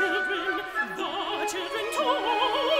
children, the children too.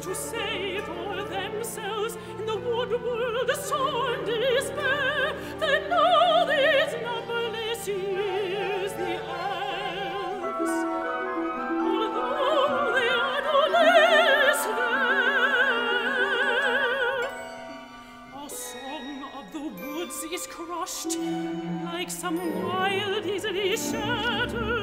to save all themselves in the wood world, a sworn despair. Then all these numberless years, the elves, although they are no less there, A song of the woods is crushed like some wild, easily shattered.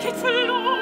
geht verloren.